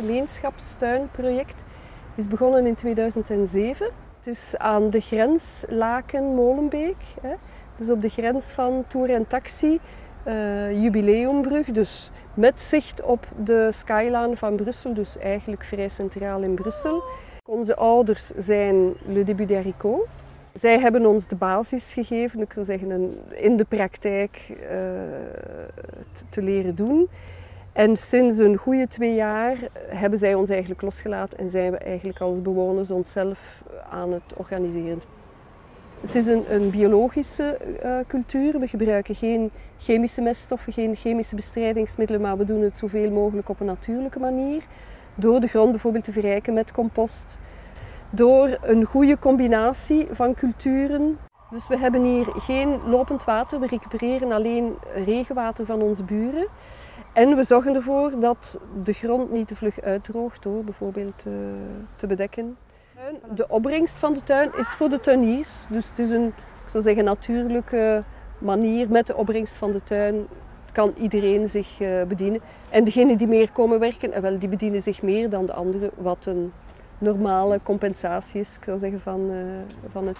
gemeenschapstuinproject is begonnen in 2007. Het is aan de grens Laken-Molenbeek, dus op de grens van Tour en Taxi, uh, Jubileumbrug, dus met zicht op de skyline van Brussel, dus eigenlijk vrij centraal in Brussel. Onze ouders zijn Le Début d'Haricot. Zij hebben ons de basis gegeven, ik zou zeggen, in de praktijk uh, te leren doen. En sinds een goede twee jaar hebben zij ons eigenlijk losgelaten en zijn we eigenlijk als bewoners onszelf aan het organiseren. Het is een, een biologische uh, cultuur. We gebruiken geen chemische meststoffen, geen chemische bestrijdingsmiddelen, maar we doen het zoveel mogelijk op een natuurlijke manier. Door de grond bijvoorbeeld te verrijken met compost. Door een goede combinatie van culturen. Dus we hebben hier geen lopend water, we recupereren alleen regenwater van onze buren. En we zorgen ervoor dat de grond niet te vlug uitdroogt door bijvoorbeeld uh, te bedekken. De opbrengst van de tuin is voor de tuiniers. Dus het is een, ik zou zeggen, natuurlijke manier. Met de opbrengst van de tuin kan iedereen zich uh, bedienen. En degenen die meer komen werken, eh, wel, die bedienen zich meer dan de anderen, wat een normale compensatie is, ik zou zeggen, van, uh, van het